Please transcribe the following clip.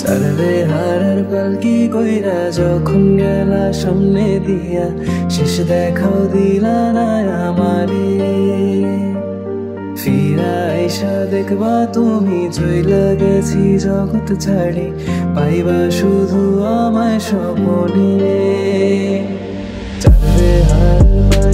চারবে হারার পালকি কইরা যখন গেলা সামনে দিয়া, শেষ দেখাও দিলা না আমারে। ফিরা আইসা দেখবা তুমি চইলা গেছি জগৎ ছাড়ি, পাইবা শুধু আমায় স্বপনে। চারবে হার